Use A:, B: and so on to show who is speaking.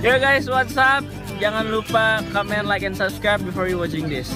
A: Yo guys, what's up? Jangan lupa comment, like, and subscribe before you watching this.